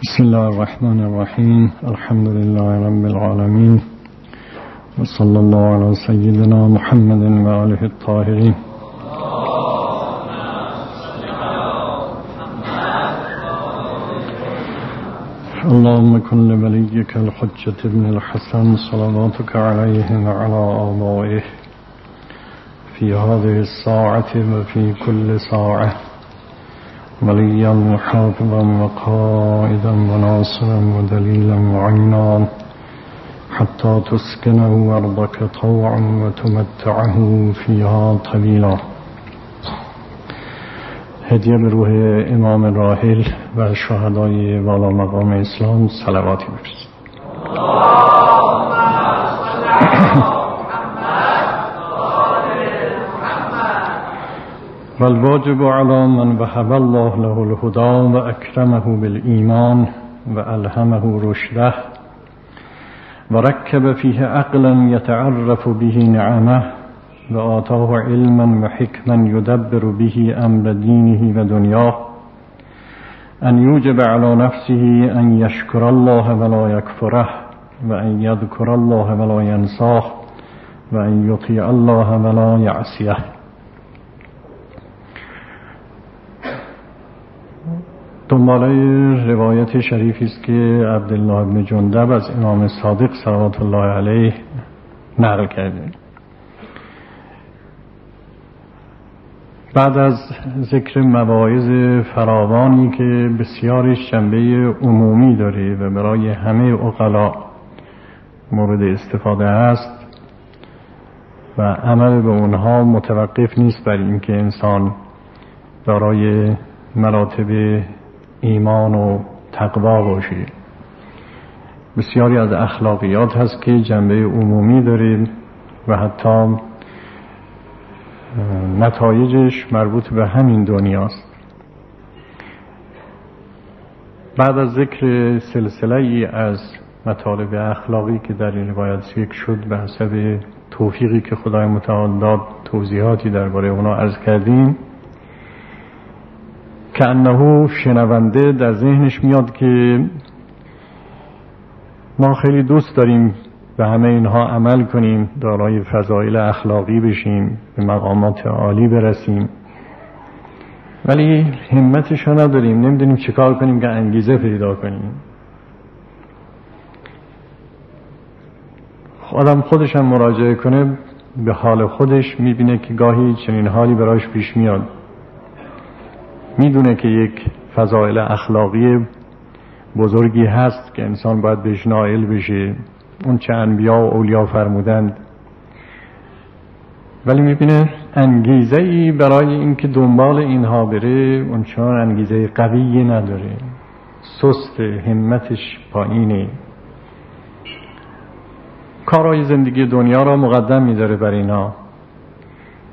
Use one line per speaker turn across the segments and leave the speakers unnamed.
بسم الله الرحمن الرحیم الحمد لله رب العالمين. وصلى الله على سيدنا محمد وآله الطاهرين. اللهم كن لوليك الحجة ابن الحسن صلواتك عليه وعلى آبائه في هذه الساعة وفي كل ساعة. وليا وحافظا وقائدا وناصرا ودليلا وعينا حتى تسكنه أرضك طوعا وتمتعه فيها طويلا هدیه به روح امام راحل و شهدای والا مقام اسلام صلواتی بفرست. والواجب على من وهب الله له الهدى وأكرمه بالإيمان وألهمه رشده وركب فيه عقلا يتعرف به نعمه وآتاه علما وحكما يدبر به أمر دينه ودنياه أن يوجب على نفسه أن يشكر الله ولا يكفره وأن يذكر الله ولا ينساه وأن يطيع الله ولا يعصيه دنباله روایت شریفی است که عبدالله بن جندب از امام صادق صلوات الله علیه نقل کرده. بعد از ذکر مواعظ فراوانی که بسیارش جنبه عمومی داره و برای همه اقلا مورد استفاده است و عمل به اونها متوقف نیست بر اینکه انسان دارای مراتب ایمان و تقوا باشه بسیاری از اخلاقیات هست که جنبه عمومی داره و حتی نتایجش مربوط به همین دنیاست. بعد از ذکر سلسله ای از مطالب اخلاقی که در این روایت ذکر شد به حسب توفیقی که خدای متعال داد توضیحاتی درباره اونا عرض کردیم. که انه شنونده در ذهنش میاد که ما خیلی دوست داریم به همه اینها عمل کنیم دارای فضایل اخلاقی بشیم به مقامات عالی برسیم. ولی همتش رو نداریم نمی‌دونیم چیکار کنیم که انگیزه پیدا کنیم. آدم خودش هم مراجعه کنه به حال خودش می‌بینه که گاهی چنین حالی براش پیش میاد. می‌دونه که یک فضایل اخلاقی بزرگی هست که انسان باید بهش نائل بشه. اون چه انبیا و اولیا فرمودند. ولی می‌بینه انگیزه ای برای اینکه دنبال اینها بره اون چون انگیزه قوی نداره. سست همتش پایینه. کارهای زندگی دنیا را مقدم میداره بر اینها.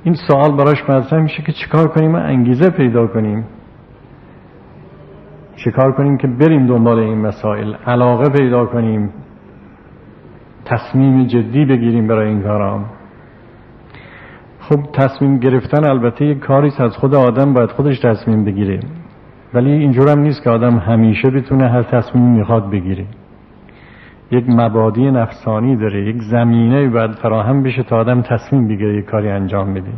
این سوال براش مطرح میشه که چیکار کنیم و انگیزه پیدا کنیم. چیکار کنیم که بریم دنبال این مسائل علاقه پیدا کنیم تصمیم جدی بگیریم برای این کارام خب تصمیم گرفتن البته یک کاری از خود آدم باید خودش تصمیم بگیره. ولی اینجور هم نیست که آدم همیشه بتونه هر تصمیمی می‌خواد بگیره. یک مبادی نفسانی داره یک زمینه باید فراهم بشه تا آدم تصمیم بگیره یک کاری انجام بده.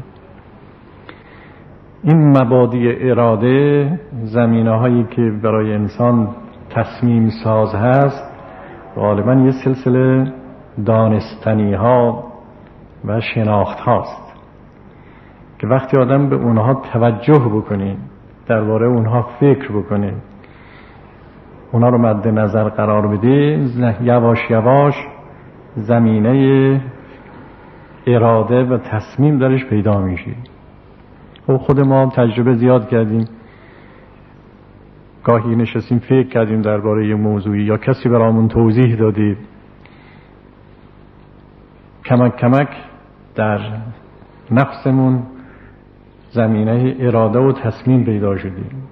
این مبادی اراده زمینه هایی که برای انسان تصمیم ساز هست غالبا یه سلسله دانستنی ها و شناخت هاست که وقتی آدم به اونها توجه بکنه درباره اونها فکر بکنه اونها رو مد نظر قرار بده یواش یواش زمینه اراده و تصمیم درش پیدا میشه. خب خود ما تجربه زیاد کردیم. گاهی نشستیم فکر کردیم درباره یه موضوعی یا کسی برامون توضیح دادید کمک کمک در نفسمون زمینه اراده و تصمیم پیدا شدیم.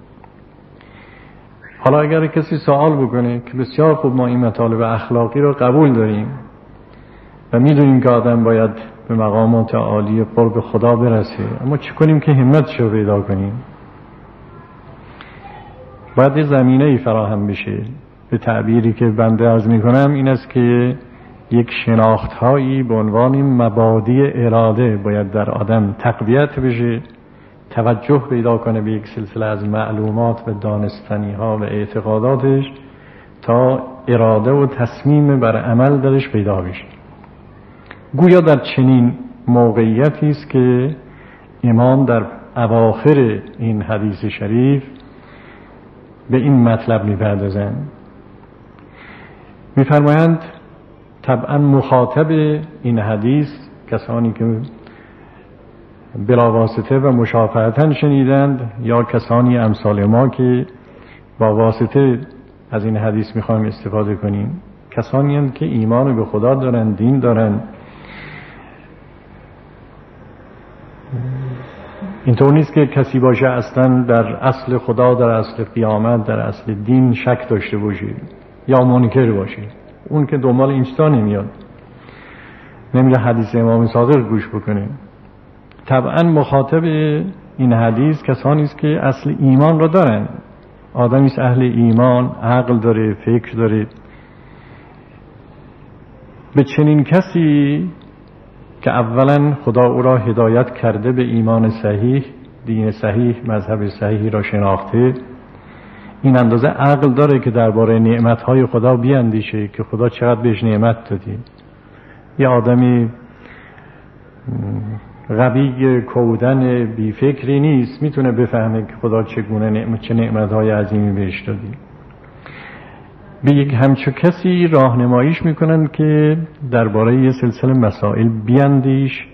حالا اگر کسی سوال بکنه که بسیار خوب ما این مطالب اخلاقی رو قبول داریم و می‌دونیم که آدم باید به مقامات عالی قرب خدا برسه اما چه کنیم که همتش رو پیدا کنیم؟ باید یه زمینه ای فراهم بشه. به تعبیری که بنده ارز می کنم این است که یک شناخت هایی به عنوان مبادی اراده باید در آدم تقویت بشه. توجه پیدا کنه به یک سلسله از معلومات و دانستنی ها و اعتقاداتش تا اراده و تصمیم بر عمل درش پیدا بشه. گویا در چنین موقعیتی است که امام در اواخر این حدیث شریف به این مطلب می‌پردازند. میفرمایند طبعا مخاطب این حدیث کسانی که بلاواسطه و مشافهتا شنیدند یا کسانی امثال ما که با واسطه از این حدیث می‌خوایم استفاده کنیم. کسانی هستند که ایمان به خدا دارند دین دارند. اینطور نیست که کسی باشه اصلا در اصل خدا در اصل قیامت در اصل دین شک داشته باشه یا منکر باشه. اون که دنبال اینستا نمیاد. نمیره حدیث امام صادق گوش بکنه. طبعا مخاطب این حدیث کسانی است که اصل ایمان را دارن. آدمی است اهل ایمان عقل داره فکر داره. به چنین کسی که اولا خدا او را هدایت کرده به ایمان صحیح دین صحیح مذهب صحیحی را شناخته این اندازه عقل داره که درباره نعمتهای خدا بیاندیشه که خدا چقدر بهش نعمت دادی یه آدمی غبی کودن بیفکری نیست. می‌تونه بفهمه که خدا چگونه نعمت چه نعمتهای عظیمی بهش دادی. به یک همچو کسی راهنماییش می‌کنن که درباره یه سلسله مسائل بیاندیش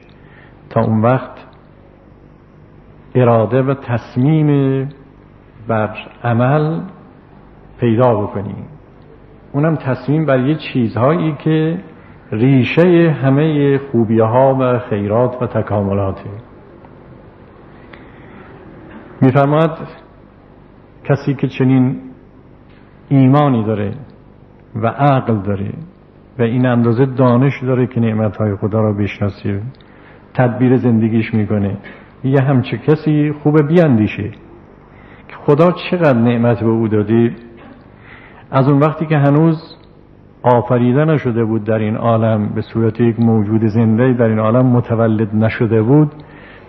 تا اون وقت اراده و تصمیم بر عمل پیدا بکنیم اونم تصمیم بر یه چیزهایی که ریشه همه خوبی ها و خیرات و تکاملاته میفرماد کسی که چنین ایمانی داره و عقل داره و این اندازه دانش داره که نعمتهای خدا را بشناسه تدبیر زندگیش می‌کنه یه همچه کسی خوب بیاندیشه که خدا چقدر نعمت به او داده. از اون وقتی که هنوز آفریده نشده بود در این عالم به صورت یک موجود زنده در این عالم متولد نشده بود.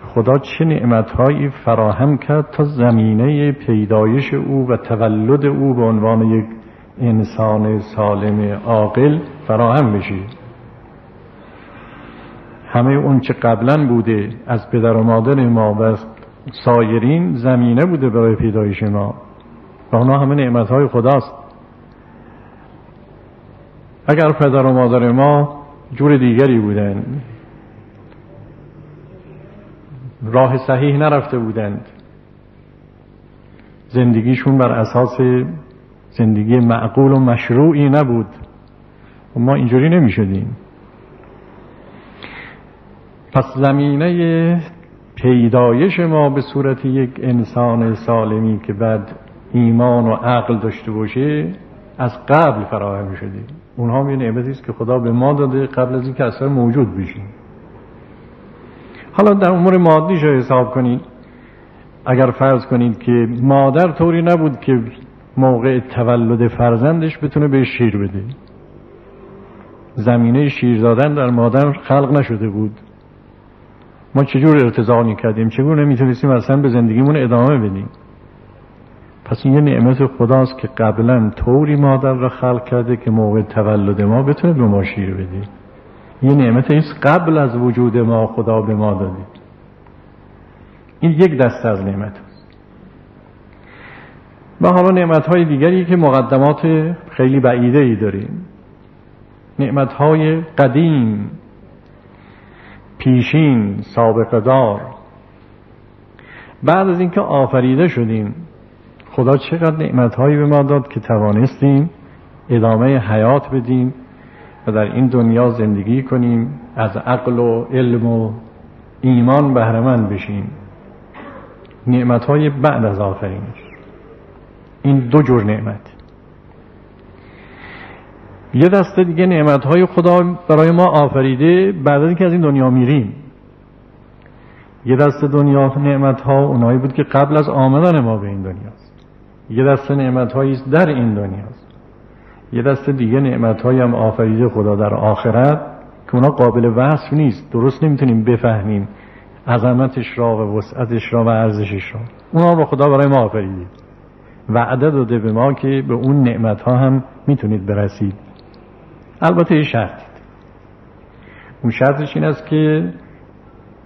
خدا چه نعمتهایی فراهم کرد تا زمینه پیدایش او و تولد او به عنوان یک انسان سالم عاقل فراهم بشه. همه اون چه قبلا بوده از پدر و مادر ما و سایرین زمینه بوده برای پیدایش ما. و اونا همه نعمتهای خداست. اگر پدر و مادر ما جور دیگری بودن راه صحیح نرفته بودند. زندگیشون بر اساس زندگی معقول و مشروعی نبود. و ما اینجوری نمی شدیم پس زمینه پیدایش ما به صورت یک انسان سالمی که بعد ایمان و عقل داشته باشه از قبل فراهم شده اونها هم یه نعمتی است که خدا به ما داده قبل از اینکه اصلا موجود بشیم حالا در امور مادیش رو حساب کنید. اگر فرض کنید که مادر طوری نبود که موقع تولد فرزندش بتونه به شیر بده. زمینه شیر دادن در مادر خلق نشده بود. ما چجور ارتضا کردیم چگونه نمی‌تونستیم اصلا به زندگیمون ادامه بدیم؟ پس این یه نعمت خداست که قبلا طوری مادر را خلق کرده که موقع تولد ما بتونه به ما شیر بده یه نعمت ایست قبل از وجود ما خدا به ما داده این یک دست از نعمت و حالا نعمت های دیگری که مقدمات خیلی بعیده ای داریم. نعمت های قدیم پیشین سابقه دار بعد از اینکه آفریده شدیم خدا چقدر نعمت هایی به ما داد که توانستیم ادامه حیات بدیم و در این دنیا زندگی کنیم از عقل و علم و ایمان بهرمند بشیم. نعمت های بعد از آفرینش. این دو جور نعمت. یه دسته دیگه نعمت های خدا برای ما آفریده بعد از اینکه از این دنیا میریم. یه دسته دنیا نعمت ها اونایی بود که قبل از آمدن ما به این دنیاست. یه دسته نعمت در این دنیاست یه دست دیگه نعمت هم آفریده خدا در آخرت که اونا قابل وصف نیست. درست نمی‌تونیم بفهمیم. عظمتش را و وسعتش را و ارزشش را. اونا رو خدا برای ما آفریده. وعده داده به ما که به اون نعمت ها هم می‌تونید برسید. البته یه شرطید اون شرطش این است که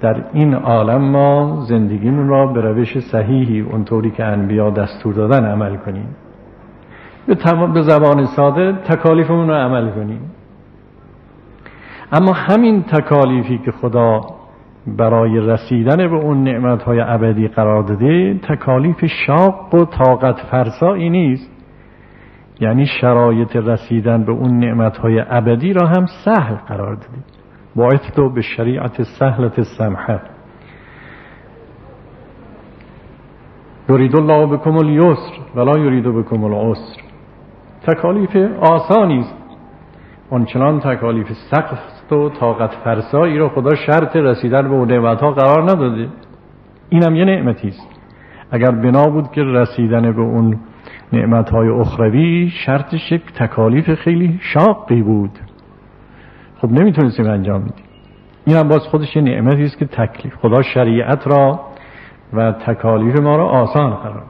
در این عالم ما زندگیمون را به روش صحیحی اونطوری که انبیا دستور دادن عمل کنیم. به, به زبان ساده تکالیفمون رو عمل کنیم. اما همین تکالیفی که خدا برای رسیدن به اون نعمتهای ابدی قرار داده تکالیف شاق و طاقت فرسایی نیست. یعنی شرایط رسیدن به اون نعمتهای ابدی را هم سهل قرار داده. باعث تو به شریعت سهلت سمحه. یرید الله بکم الیسر ولا یرید بکم العسر. تکالیف آسانی است. آنچنان تکالیف سخت و طاقت فرسایی را خدا شرط رسیدن به اون نعمتها قرار نداده. اینم یه نعمتی است. اگر بنا بود که رسیدن به اون نعمتهای اخروی شرطش یک تکالیف خیلی شاقی بود. خب نمی‌تونستیم انجام میدیم این هم باز خودش یه نعمتی است که تکلیف خدا شریعت را و تکالیف ما را آسان قرار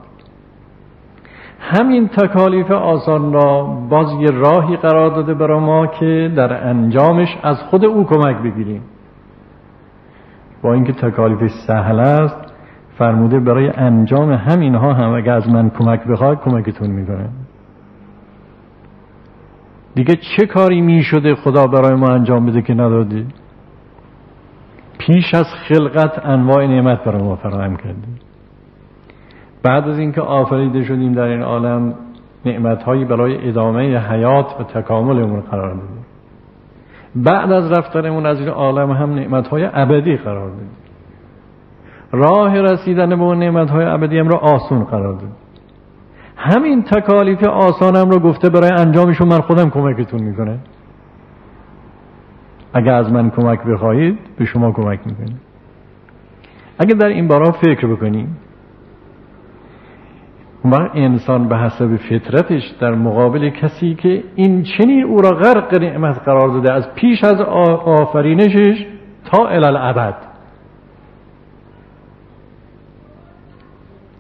همین تکالیف آسان را باز یه راهی قرار داده برای ما که در انجامش از خود او کمک بگیریم. با اینکه تکالیف سهل است فرموده برای انجام همینها هم اگه از من کمک بخواد کمکتون می‌کنه. دیگه چه کاری می شده خدا برای ما انجام بده که ندادی؟ پیش از خلقت انواع نعمت برای ما فراهم کرده بعد از اینکه آفریده شدیم در این عالم نعمت هایی برای ادامه حیات و تکاملمون قرار دادیم. بعد از رفتنمون از این عالم هم نعمت های ابدی قرار دادیم. راه رسیدن به اون نعمت های ابدی هم را آسون قرار دادیم. همین تکالیف آسانم رو گفته برای انجامشون من خودم کمکتون می‌کنه اگر از من کمک بخواهید به شما کمک می‌کنه اگر در این بارا فکر بکنیم و انسان به حسب فطرتش در مقابل کسی که این چنین او را غرق نعمت قرار داده از پیش از آفرینشش تا الالعبد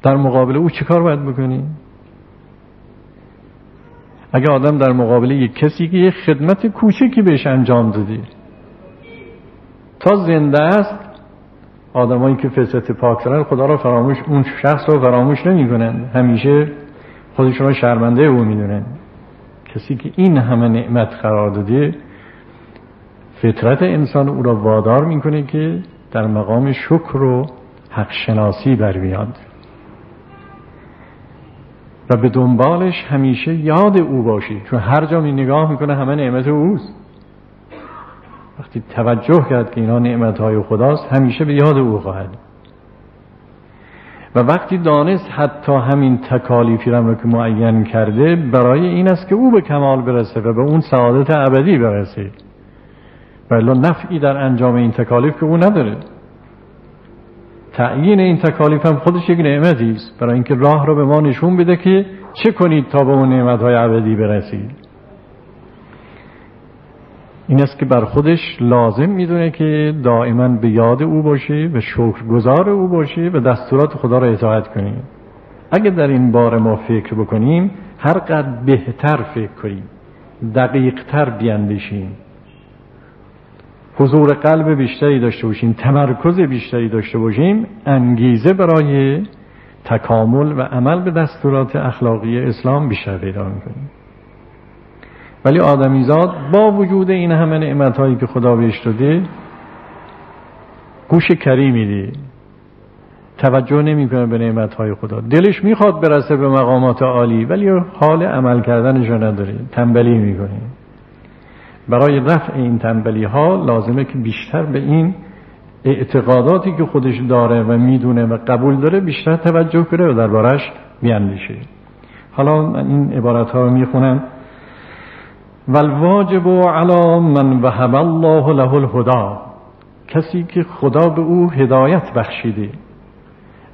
در مقابل او چه کار باید بکنیم؟ اگه آدم در مقابل یک کسی که یه خدمت کوچکی بهش انجام دادی تا زنده است آدمایی که فطرت پاک دارن خدا را فراموش اون شخص رو فراموش نمی‌کنن. همیشه خودشون رو شرمنده او می‌دونن. کسی که این همه نعمت قرار داده فطرت انسان او را وادار می‌کنه که در مقام شکر و حق شناسی بر بیاد. و به دنبالش همیشه یاد او باشی چون هر جا می نگاه می‌کنه همه نعمت اوست. وقتی توجه کرد که اینا نعمت های خداست همیشه به یاد او خواهد. و وقتی دانست حتی همین تکالیفی رو که معین کرده برای این است که او به کمال برسه و به اون سعادت ابدی برسه. ولی نفعی در انجام این تکالیف که او نداره. تعیین این تکالیف هم خودش یک نعمتی است. برای اینکه راه رو به ما نشون بده که چه کنید تا به اون نعمت های ابدی برسید. این است که بر خودش لازم می‌دونه که دائما به یاد او باشه و شکرگزار او باشه و دستورات خدا را اطاعت کنیم. اگر در این بار ما فکر بکنیم هر قدر بهتر فکر کنیم دقیقتر بیاندیشیم حضور قلب بیشتری داشته باشیم تمرکز بیشتری داشته باشیم انگیزه برای تکامل و عمل به دستورات اخلاقی اسلام بیشتر پیدا می‌کنیم. ولی آدمیزاد با وجود این همه نعمت هایی که خدا بهش داده گوش کری میده توجه نمی‌کنه به نعمت های خدا. دلش می‌خواد برسه به مقامات عالی ولی حال عمل کردنش نداره. تنبلی می‌کنه. برای رفع این تنبلی ها لازمه که بیشتر به این اعتقاداتی که خودش داره و می‌دونه و قبول داره بیشتر توجه کنه و دربارش بیاندیشه. حالا من این عبارت ها رو می‌خونم. والواجب على من وهب الله له الهدا کسی که خدا به او هدایت بخشیده.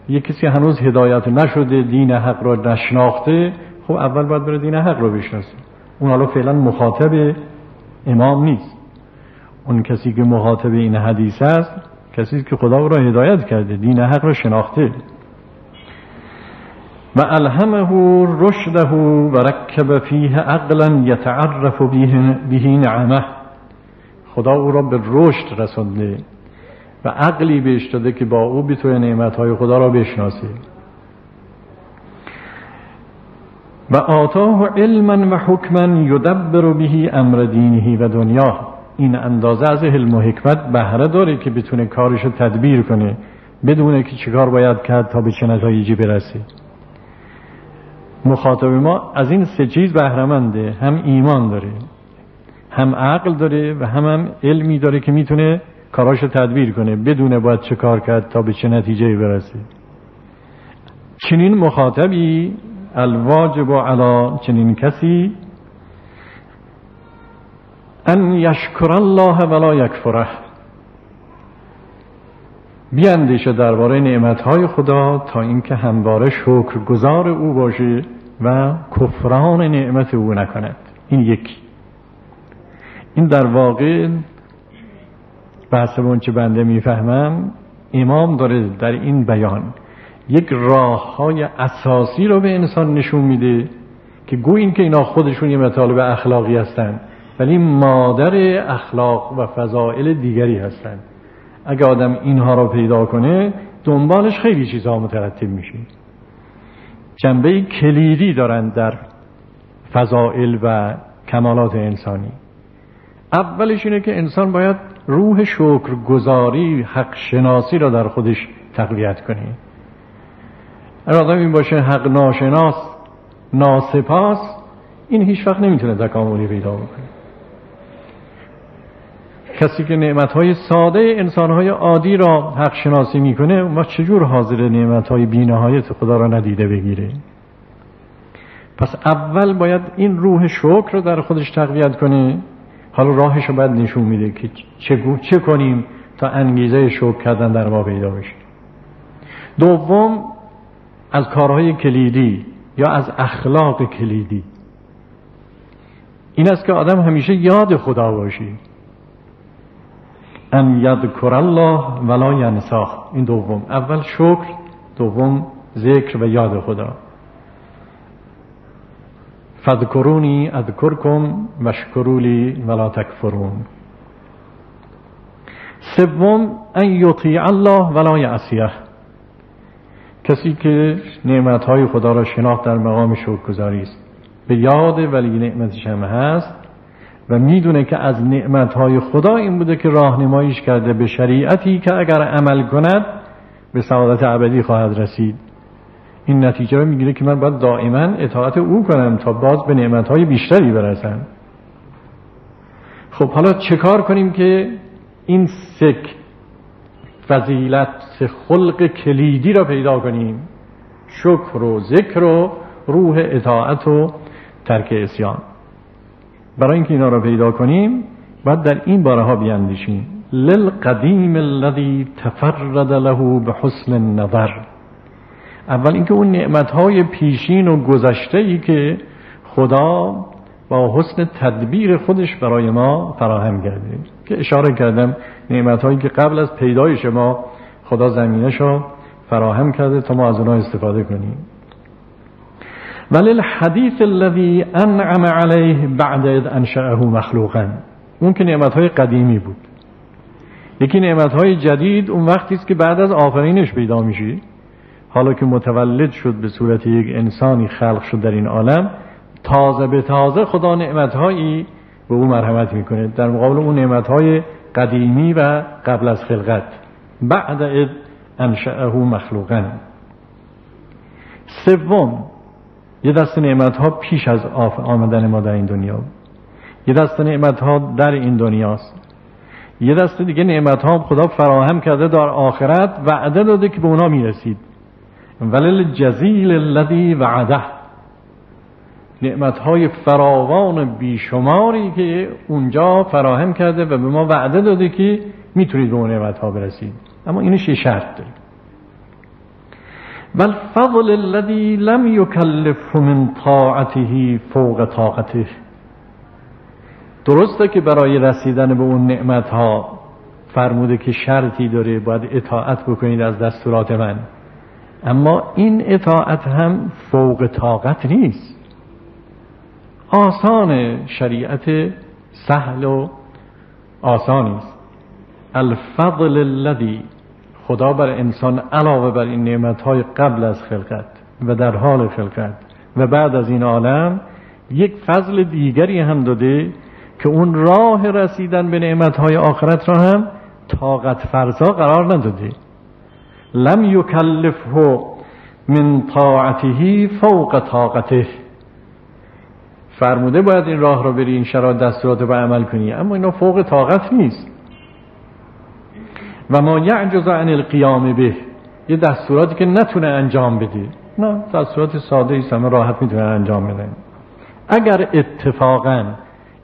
یه کسی هنوز هدایت نشده دین حق را نشناخته خب اول باید بره دین حق رو بشناسه. اون حالا فعلا مخاطب امام نیست. اون کسی که مخاطب این حدیث است کسی که خدا را هدایت کرده دین حق را شناخته. و الهمه رشده و رکب فیه عقلا یتعرف به نعمه. خدا او را به رشد رسانده و عقلی بهش داده که با او بتونه نعمتهای خدا را بشناسه. و آتاه علما و حکما یدبر به امر دینه و دنیا. این اندازه از علم و حکمت بهره داره که بتونه کارش رو تدبیر کنه بدونه که چیکار باید کرد تا به چه نتایجی برسه. مخاطب ما از این سه چیز بهرمنده هم ایمان داره هم عقل داره و هم, هم علمی داره که می‌تونه کاراش تدبیر کنه بدونه باید چه کار کرد تا به چه نتیجه برسه. چنین مخاطبی الواجب علی چنین کسی ان یشکر الله ولا یکفره. بیاندیشه درباره نعمتهای خدا تا اینکه همواره شکر گذار او باشه و کفران نعمت او نکند. این یکی این در واقع بحث اون چه بنده می‌فهمم امام داره در این بیان یک راه های اساسی رو به انسان نشون میده که گوی این که اینا خودشون یه مطالب اخلاقی هستند ولی مادر اخلاق و فضائل دیگری هستند اگه آدم اینها رو پیدا کنه دنبالش خیلی چیزها مترتب میشه. جنبه کلیدی دارند در فضائل و کمالات انسانی. اولش اینه که انسان باید روح شکرگزاری حق شناسی را در خودش تقویت کنه. اگر آدم این باشه حق ناشناس ناسپاس این هیچ وقت نمی‌تونه تکاملی پیدا بکنه. کسی که نعمتهای ساده انسانهای عادی را حق شناسی می‌کنه ما چجور حاضر نعمتهای بینهایت خدا را ندیده بگیره؟ پس اول باید این روح شکر رو در خودش تقویت کنه. حالا راهش رو باید نشون میده که چه, چه کنیم تا انگیزه شکر کردن در ما پیدا بشه. دوم از کارهای کلیدی یا از اخلاق کلیدی. این است که آدم همیشه یاد خدا باشی. ان یذکر الله ولا ینساه این دوم. اول شکر دوم ذکر و یاد خدا. فذکرونی اذکرکم وشکرولی ولا تکفرون. سوم ان یطیع الله ولا یعصیه. کسی که نعمتهای خدا را شناخت در مقام شکرگزاری است. به یاد ولی نعمتش هم هست و می‌دونه که از نعمتهای خدا این بوده که راهنماییش کرده به شریعتی که اگر عمل کند به سعادت ابدی خواهد رسید. این نتیجه رو می‌گیره که من باید دائما اطاعت او کنم تا باز به نعمتهای بیشتری برسم. خب حالا چه کار کنیم که این سک فضیلت خلق کلیدی را پیدا کنیم. شکر و ذکر و روح اطاعت و ترک اسیان. برای اینکه اینا را پیدا کنیم باید در این باره ها بیاندیشیم. للقدیم الذي تفرد له به حسن النظر. اول اینکه اون نعمت های پیشین و گذشته ای که خدا با حسن تدبیر خودش برای ما فراهم کرده. که اشاره کردم نعمت هایی که قبل از پیدایش ما خدا زمینش رو فراهم کرده تا ما از اونها استفاده کنیم. ولی الحدیث الذي انعم علیه بعد اذ انشأه مخلوقا. اون که نعمت های قدیمی بود. یکی نعمت های جدید اون وقتی است که بعد از آفرینش پیدا میشی. حالا که متولد شد به صورت یک انسانی خلق شد در این عالم تازه به تازه خدا نعمتهایی به او مرحمت می‌کنه. در مقابل اون نعمتهای قدیمی و قبل از خلقت. بعد اذ انشأه مخلوقا. سوم یه دست نعمت ها پیش از آمدن ما در این دنیا. یه دست نعمت ها در این دنیاست. یه دست دیگه نعمت ها خدا فراهم کرده در آخرت وعده داده که به اونا می‌رسید. ولی جزیل الذی وعده. نعمت های فراوان بیشماری که اونجا فراهم کرده و به ما وعده داده که می‌تونید به اون نعمت ها برسید. اما اینش یه شرط داره بل فضل الذي لم يكلفه من طاعته فوق طاقته. درسته که برای رسیدن به اون نعمت ها فرموده که شرطی داره باید اطاعت بکنید از دستورات من. اما این اطاعت هم فوق طاقت نیست. آسان شریعت سهل و آسانی است. الفضل الذی خدا بر انسان علاوه بر این نعمتهای قبل از خلقت و در حال خلقت و بعد از این عالم یک فضل دیگری هم داده که اون راه رسیدن به نعمتهای آخرت را هم طاقت فرزا قرار نداده. لم یکلفه من طاعته فوق طاقته. فرموده باید این راه را بری این شرایط دستورات رو عمل کنی. اما اینا فوق طاقت نیست. و ما یعجز عن القیام به. یه دستوراتی که نتونه انجام بده. نه دستورات ساده ایست همه راحت می‌تونه انجام بده اگر اتفاقا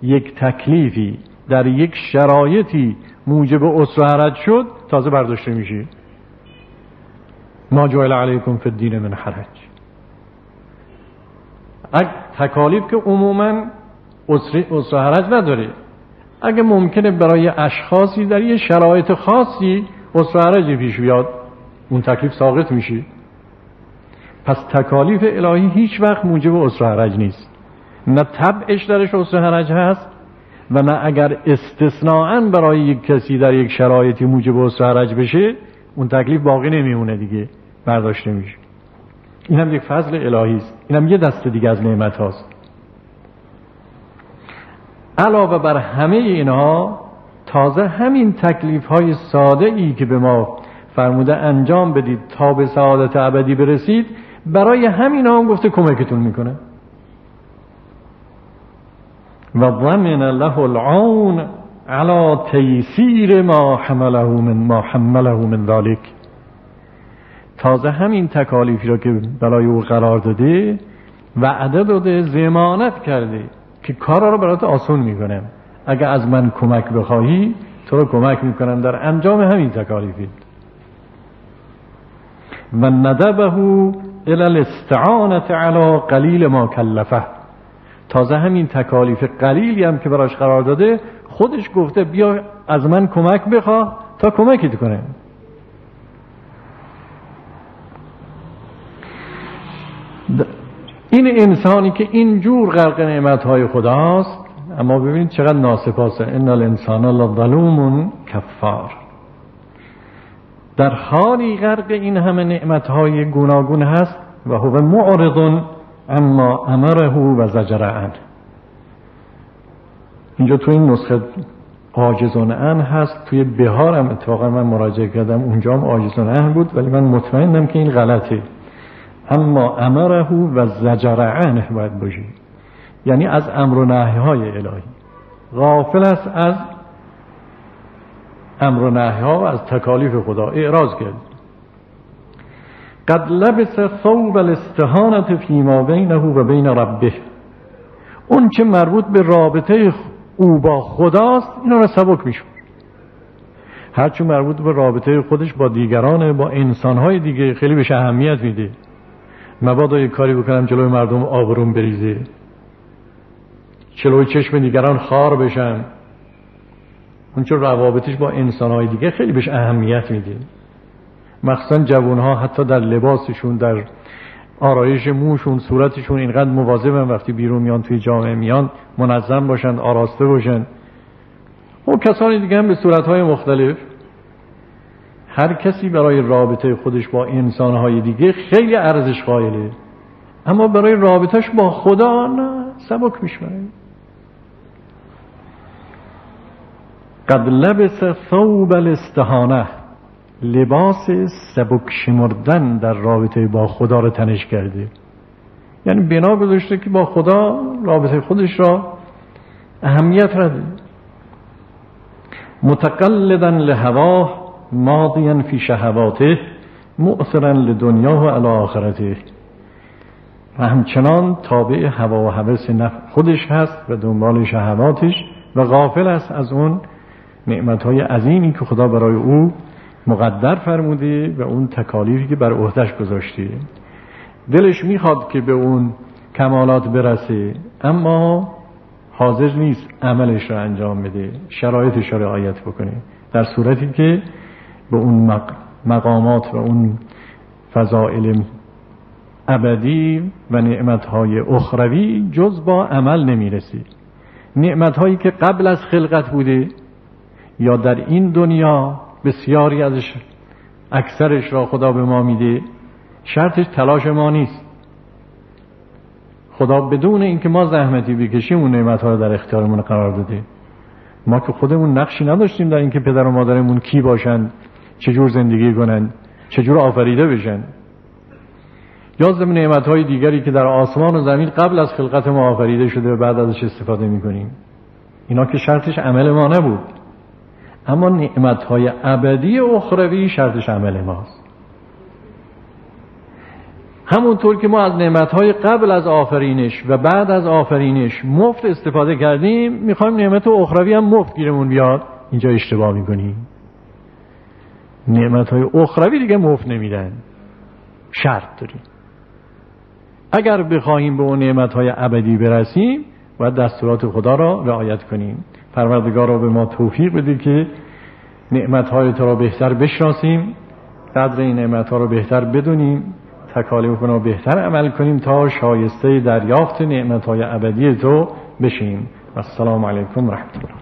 یک تکلیفی در یک شرایطی موجب اصر حرج شد تازه برداشته میشه ما جعل علیکم فی الدین من حرج. تکالیف که عموما اصر حرج نداره. اگه ممکنه برای اشخاصی در یه شرایط خاصی اصر حرجی پیش بیاد اون تکلیف ساقط میشه. پس تکالیف الهی هیچ وقت موجب اصر حرج نیست. نه طبعش درش اصر حرج هست و نه اگر استثناعا برای یک کسی در یک شرایطی موجب اصر حرج بشه اون تکلیف باقی نمیمونه دیگه برداشته میشه. این هم یک فضل الهی است. این هم یه دست دیگه از نعمت هاست. علاوه بر همه اینها تازه همین تکلیف های ساده ای که به ما فرموده انجام بدید تا به سعادت ابدی برسید برای همین هم گفته کمکتون می‌کنه. و ضمن له العون على تیسیر ما حمله من ما حمله من ذلك تازه همین تکالیفی را که برای او قرار داده وعده داده زمانت کرده که کارا رو برات آسون می‌کنم. اگر از من کمک بخواهی تو رو کمک می‌کنم در انجام همین تکالیفی. و ندبه الى الاستعانت علی قلیل ما کلفه. تازه همین تکالیف قلیلی هم که براش قرار داده خودش گفته بیا از من کمک بخواه تا کمکت کنه. این انسانی که اینجور غرق نعمتهای خداست اما ببینید چقدر ناسپاسه. ان الانسان لظلوم کفار. در حالی غرق این همه نعمتهای گوناگون هست و هو معرض اما امره و زجر اینجا تو این نسخه عاجزان ان هست. توی بهار هم اتفاقا من مراجعه کردم اونجا هم عاجزان ان بود ولی من مطمئنم که این غلطه. اما امره و زجر عنه باید باشی. یعنی از امر و نهی های الهی. غافل است از امر و نهی ها و از تکالیف خدا. اعراض کرد. قد لبس ثوب الاستهانت فیما بینه و بین ربه. اون چه مربوط به رابطه او با خداست اینا را سبک میشون هرچون مربوط به رابطه خودش با دیگران با انسانهای دیگه خیلی بهش اهمیت میده. مبادا یک کاری بکنم جلوی مردم آبروم بریزه. جلوی چشم دیگران خار بشن اون چون روابطش با انسانهای دیگه خیلی بهش اهمیت میده. مخصوصا جوان ها حتی در لباسشون در آرایش موشون صورتشون اینقدر مواظبن وقتی بیرون میان توی جامعه میان منظم باشند آراسته باشند و کسانی دیگه هم به صورتهای مختلف هر کسی برای رابطه خودش با انسانهای دیگه خیلی ارزش قائله. اما برای رابطهش با خدا نه سبک میشماره. قد لبس ثوب الاستهانه لباس سبک شمردن در رابطه با خدا رو تنش کرده. یعنی بنا گذاشته که با خدا رابطه خودش را اهمیت رده. متقلدا لهواه ماضیا فی شهواته مؤثرا لدنیا و علی آخرته. و همچنان تابع هوا و حوث خودش هست و دنبال شهواتش و غافل است از اون نعمتهای عظیمی که خدا برای او مقدر فرموده و اون تکالیفی که بر عهدش گذاشته. دلش می‌خواد که به اون کمالات برسه اما حاضر نیست عملش رو انجام بده شرایطش رو رعایت بکنه. در صورتی که به اون مقامات و اون فضائل ابدی و نعمتهای اخروی جز با عمل نمی‌رسی. نعمتهایی که قبل از خلقت بوده یا در این دنیا بسیاری ازش اکثرش را خدا به ما میده شرطش تلاش ما نیست. خدا بدون اینکه ما زحمتی بکشیم اون نعمت ها در اختیارمون قرار داده. ما که خودمون نقشی نداشتیم در اینکه پدر و مادرمون کی باشن چجور زندگی کنن چجور آفریده بشن. یا ضمن نعمت های دیگری که در آسمان و زمین قبل از خلقت ما آفریده شده و بعد ازش استفاده می‌کنیم. اینا که شرطش عمل ما نبود. اما نعمت های ابدی اخروی شرطش عمل ماست. همونطور که ما از نعمت های قبل از آفرینش و بعد از آفرینش مفت استفاده کردیم می‌خوایم نعمت اخروی هم مفت گیرمون بیاد. اینجا اشتباه می‌کنیم. نعمت های اخروی دیگه مفت نمیدن. شرط داریم. اگر بخواهیم به اون نعمت های ابدی برسیم و دستورات خدا را رعایت کنیم. پروردگار را به ما توفیق بده که نعمت های تو را بهتر بشناسیم قدر این نعمت ها را بهتر بدونیم تکالیف و بهتر عمل کنیم تا شایسته دریافت نعمت های ابدی تو بشیم. و السلام علیکم و رحمت الله.